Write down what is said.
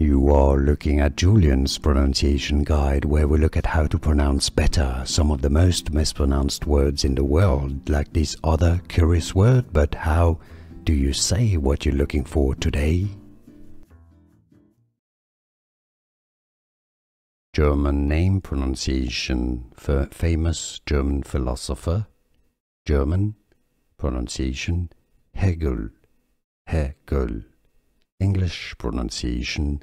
You are looking at Julien's pronunciation guide where we look at how to pronounce better some of the most mispronounced words in the world, like this other curious word, but how do you say what you're looking for today? German name pronunciation for famous German philosopher. German pronunciation Hegel. Hegel. English pronunciation